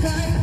time.